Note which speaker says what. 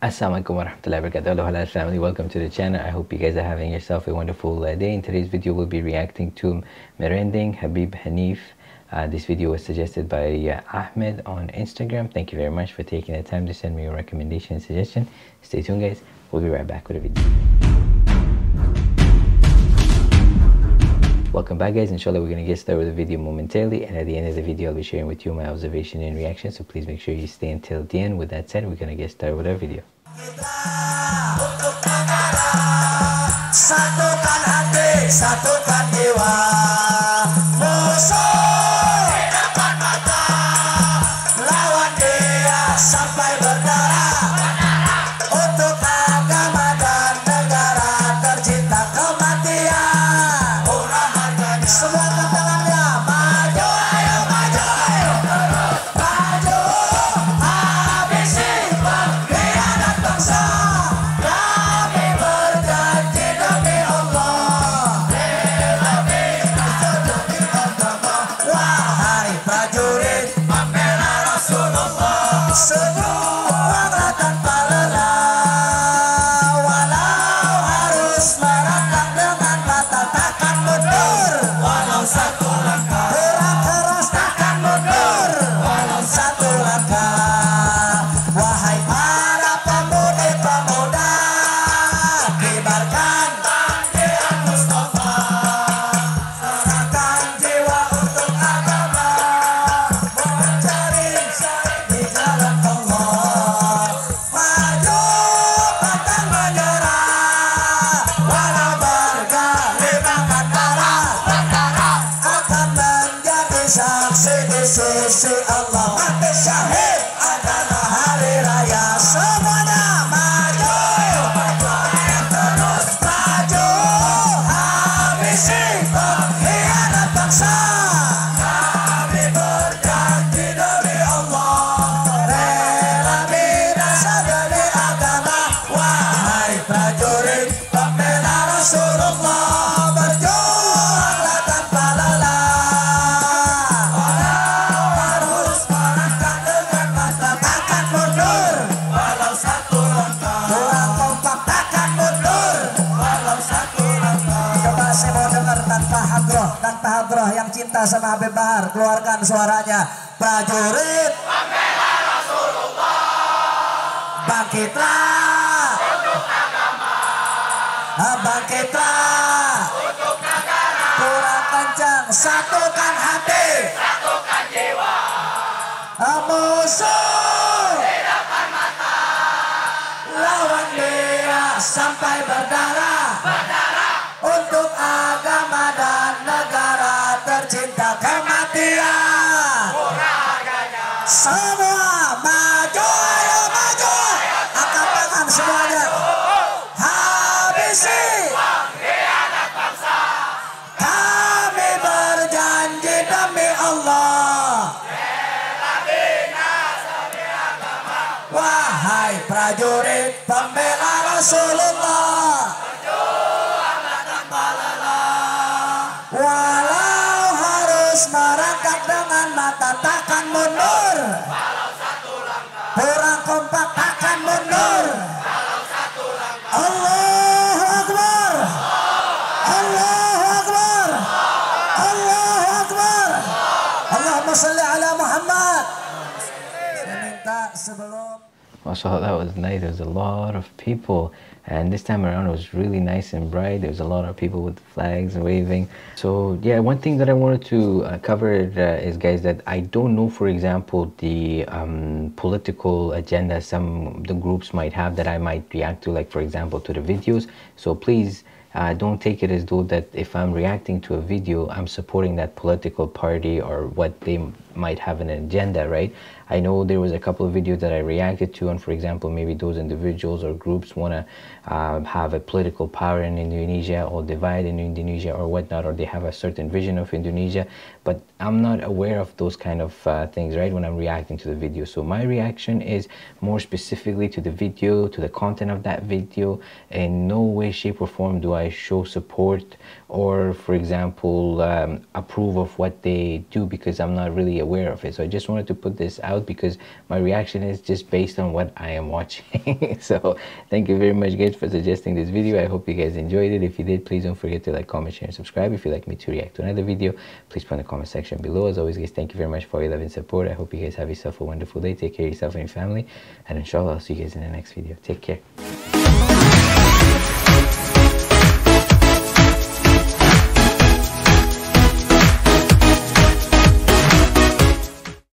Speaker 1: Assalamualaikum warahmatullahi wabarakatuh. Hello, hello, family. Welcome to the channel. I hope you guys are having yourself a wonderful uh, day. In today's video, we'll be reacting to Merending Habib Hanif. Uh, this video was suggested by uh, Ahmed on Instagram. Thank you very much for taking the time to send me your recommendation and suggestion. Stay tuned, guys. We'll be right back with a video. Back guys, inshallah we're going to get started with the video momentarily and at the end of the video I'll be sharing with you my observation and reaction so please make sure you stay until the end. With that said, we're going to get started with our video. embarcar.
Speaker 2: Cinta sama Habib Bahar keluarkan suaranya. Prajurit.
Speaker 3: Pembela Rasulullah
Speaker 2: bangkitlah.
Speaker 3: Untuk agama
Speaker 2: bangkitlah.
Speaker 3: Untuk negara
Speaker 2: kurang kencang. Satukan hati.
Speaker 3: Satukan jiwa
Speaker 2: musuh.
Speaker 3: Di depan mata
Speaker 2: lawan dia sampai berdarah pembela Rasulullah Walau harus merangkak dengan mata takkan mundur. Kurang kompak takkan mundur. Allahu Akbar. Allahu Akbar. Allahu Akbar. Allahumma salli ala Muhammad. Saya minta sebelum
Speaker 1: That was nice. There was a lot of people, and this time around it was really nice and bright. There was a lot of people with flags waving. So, yeah, one thing that I wanted to uh, cover uh, is, guys, that I don't know, for example, the um, political agenda some the groups might have that I might react to, like, for example, to the videos. So, please. Uh, don't take it as though that if I'm reacting to a video, I'm supporting that political party or what they might have an agenda, right? I know there was a couple of videos that I reacted to, and for example, maybe those individuals or groups want to uh, have a political power in Indonesia or divide in Indonesia or whatnot, or they have a certain vision of Indonesia. But I'm not aware of those kind of uh, things, right, when I'm reacting to the video. So my reaction is more specifically to the video, to the content of that video. In no way, shape, or form do I show support or, for example, um, approve of what they do because I'm not really aware of it. So I just wanted to put this out because my reaction is just based on what I am watching. so thank you very much guys for suggesting this video. I hope you guys enjoyed it. If you did, please don't forget to like, comment, share, and subscribe. If you'd like me to react to another video, please put in the comment section below. As always guys, thank you very much for your love and support. I hope you guys have yourself a wonderful day. Take care of yourself and your family. And inshallah, I'll see you guys in the next video. Take care.